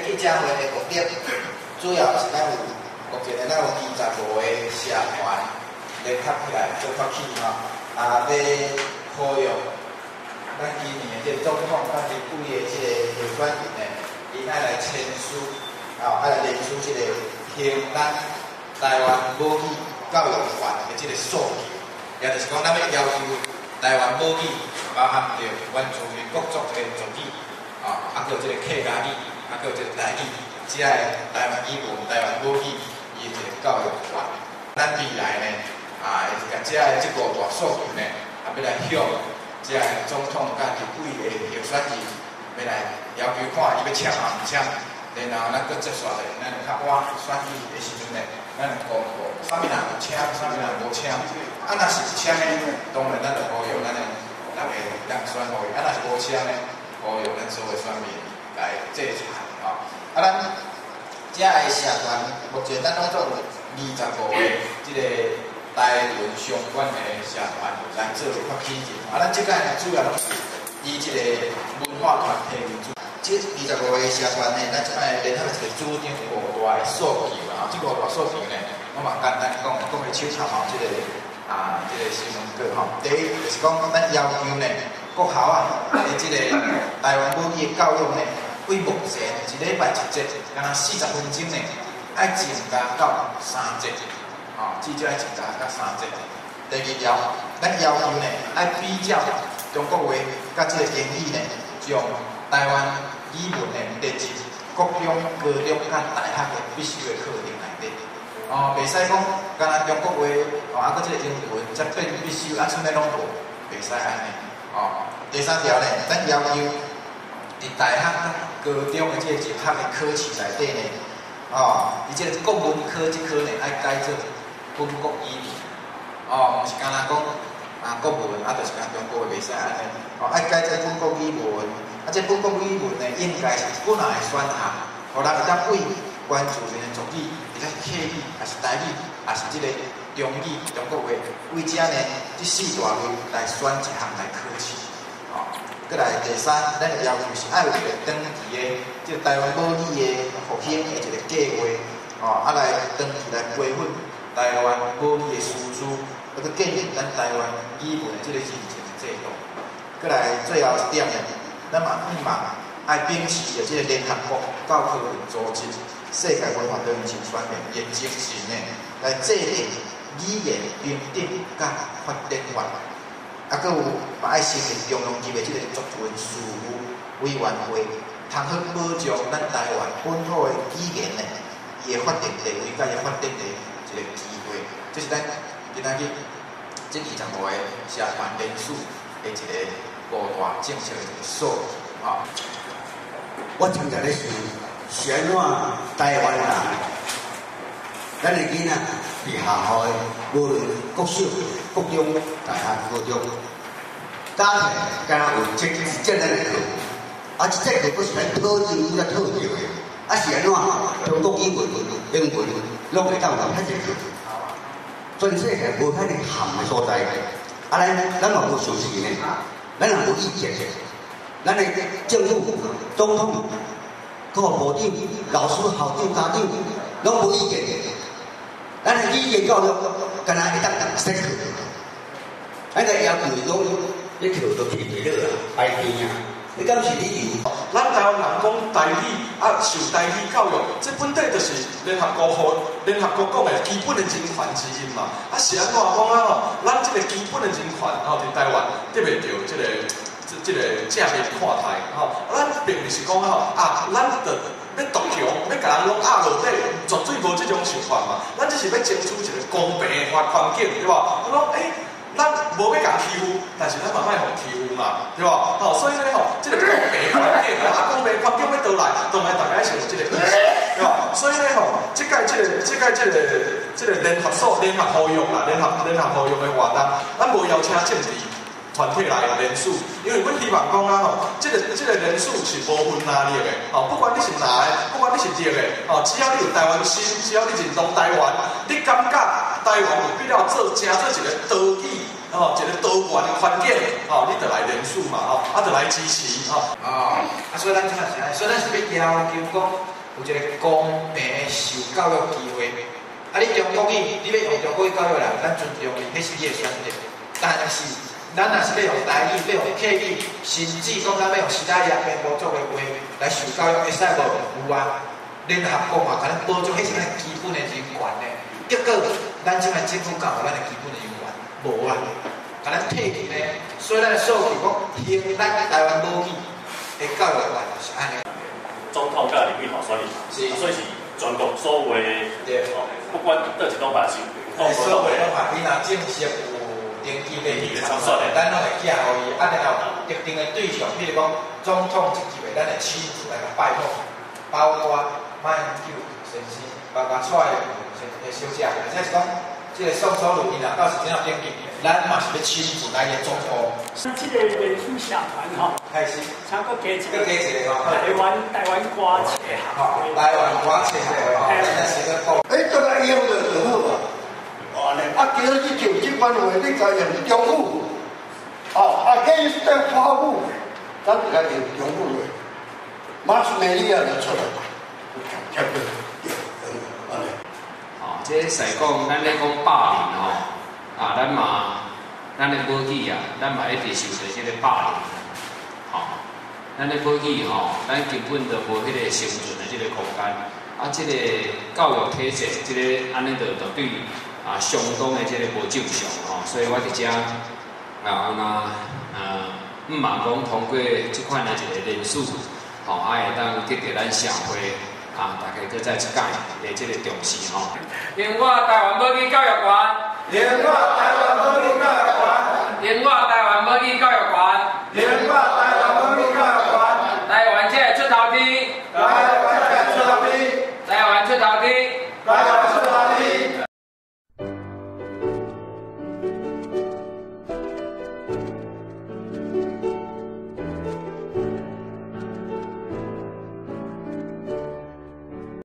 点，主要是咱有目前咱有二十五个社团联合起来做发起吼，啊，要呼吁咱今年的这总统甲立委的这个候选人呢，伊爱来签署，啊，爱来联署这个兴咱台湾母语教育法的这个诉求，也就是讲咱要要求台湾母语包含着原住民各族的族语，啊，啊，有这个客家语。啊，个即个台语，即个台湾语文、台湾母语，伊一个教育法。咱未来呢，啊，甲即个即个大诉求呢，啊，要来向即个总统甲立委的候选人，要来要求看伊要请啊毋请，然后咱搁接续咧，咱较晚选举的时阵呢，咱公布啥物人有签，啥物人无请。啊，若是请呢，当然咱就呼吁咱的咱个当选互伊；啊，若是无请呢，呼吁咱所有选民来制裁。啊，咱遮个社团目前咱拢做二十五个即个台文相关的社团来做发起者。啊，咱即届呢主要是以即个文化团体为主。即二十五个社团呢，咱即摆联合一个主张五大的诉求啊。即五大诉求呢，我嘛简单讲，讲个手抄吼，即个啊，即个新闻稿吼。第一就是讲，咱要求呢，国校啊，诶，即个台湾母语教育呢。为目前一礼拜一节，敢若四十分钟呢，爱增加到三节，哦，至少爱增加到三节。第二条，咱要求呢，爱比较中国话甲即个英语呢，将台湾语文呢列入各种高中甲大学的必须的课程内底。哦，袂使讲，敢若中国话，哦，啊，搁即个英文则变必须，啊，剩下拢无，袂使安尼。哦，第三条呢，咱要求伫大学。高中的这个一项的考试内底呢，哦，伊这个国文科这科呢爱改做本国语文，哦，毋是干那讲啊国文，啊，就是讲中国话袂使安尼，哦，爱改做本国语文，啊，这本国语文呢应该是本来选项，互人会当为关注人的族语，或者是客语，还是台语，还是即个中语、中国话，为遮呢这四大类来选一项来考试，过来第三，咱个要求是爱有一个长期的，即台湾母语的复兴的一个计划，哦，啊来长期来培训台湾母语的师资，啊个建立咱台湾语文即个认证制度。过来最后一点呢，咱嘛希望爱秉持着即个联合国教科文组织世界文化多样性宣言的精神呢，来制定语言平等甲发展法。啊，搁有爱成立中央级的即个族群事务委员会，通好保障咱台湾本土的语言呢，伊的发展地位甲伊发展的一个机会，这是咱今仔日这二十五个社团人士的一个五大政策的一个诉求啊。我正在咧想，是安怎台湾人，咱的囡仔伫学校的无论国小。国中、大学、高中，家庭敢若有这这类的课，啊，这课不是来讨论应该讨论的，啊是安怎？中国语文、英文拢会当有遐济课，全世界无遐尼含的所在，啊，咱咱嘛无想事呢，咱也无意见，咱的政府、总统、各部长、老师、校长、家长拢无意见，咱的语言教育敢若会当识课。咱个要求讲，你跳都跳袂落啊，排片啊！你敢是理由？咱台湾人讲台语啊，受台语教育，这本底就是联合国联合国讲的基本的人权之一嘛。啊，是安怎讲啊？吼，咱这个基本的人权，吼，伫台湾得袂着这个这这个正面看待，吼。咱并不是讲吼啊，咱得要独强，要甲人拢压落底，绝对无这种想法嘛。咱只是要争取一个公平的环环境，对吧？我讲诶。咱无要共欺负，但是咱嘛莫互欺负嘛，对吧？吼，所以说吼，这个公平环境，啊，公平环境要倒来，倒来大家是这个意思，对吧？所以说吼，即届即个即届即个即个联合所联合呼吁啦，联合联合呼吁的活动，咱无邀请政治团体来个人数，因为阮希望讲啊吼，这个这个人数是无分哪里的，吼，不管你是哪的，不管你是敌的，吼，只要你有台湾心，只要你认同台湾，你感觉台湾有必要做加做一个多语。哦，一个多元的环境，哦，你得来人数嘛，哦，啊，得来支持，哦，啊，啊，所以咱即下是，所以咱是要要求讲，有一个公平的受教育机会。啊，你中国语，你要用中国语教育人，咱尊重你，迄是你的选择。但是，咱若是要用台语，要用客语，甚至讲咱要用其他语言无作为话来受教育，会使无？有啊，联合国嘛，甲咱保障迄是咱基本的人权呢。结果，咱即卖政府教咱的基本的人权，无啊，甲咱退去呢。所以咱数据讲，现咱台湾母语的教育环是安尼。总统甲林立好选哩，是，所以是全国所有的，不管倒一种办事，所有的话，你若正式登记的去参选的，咱拢会寄互伊，啊，然后特定的对象，比如讲总统级的，咱会亲自来拜访，包括马英九先生，包括蔡英文先生小姐，或者是讲这个宋楚瑜，因若到时阵要登记，咱嘛是要亲自来个总统。这个人数社团吼，开始，差个加一个，加一个吼，台湾台湾歌册，吼，台湾歌册吼，真正是个好。哎，这个用着就好嘛。啊，啊，今日去就这番话，你该用中府，哦，啊，给在花府，咱就该用中府话。马斯美利亚就出来，差不多，安尼。哦，这是讲咱咧讲霸凌吼，啊，咱嘛。咱的母语啊，咱嘛一直受着即个霸凌，吼，咱的母语吼，咱根本就无迄个生存的即个空间。啊，即个教育体制，即个安尼就就对啊相当的即个无正常吼。所以我伫遮啊，那呃，毋茫讲通过即款的一个人数，吼，啊会当得到咱社会啊，大家搁再一届的即个重视吼。因我台湾母语教育馆。连我台湾母语教育馆，连我台湾母语教育馆，连我台湾母语教育馆，台湾这出头天，台湾这出头天，台湾出头天，